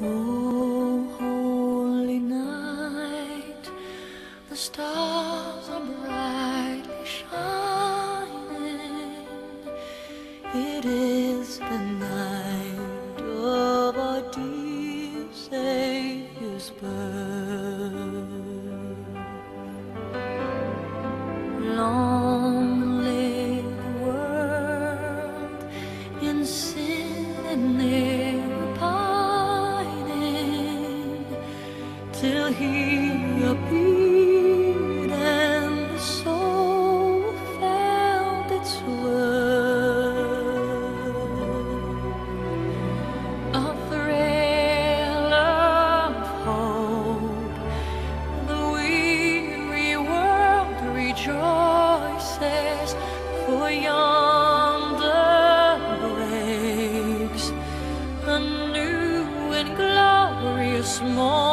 Oh, holy night, the stars are brightly shining. It is the night of our dear Savior's birth. He appeared and the soul felt its worth. A thrill of hope the weary world rejoices, for yonder a new and glorious morn.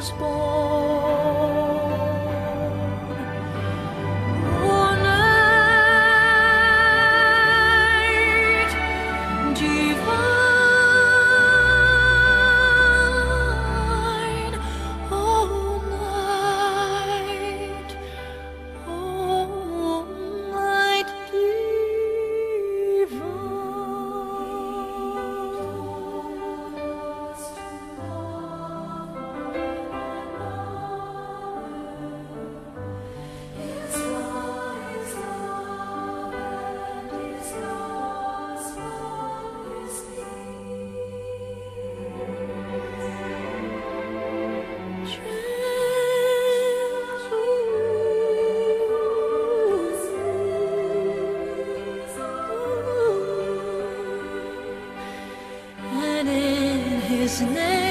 Was born. ですね。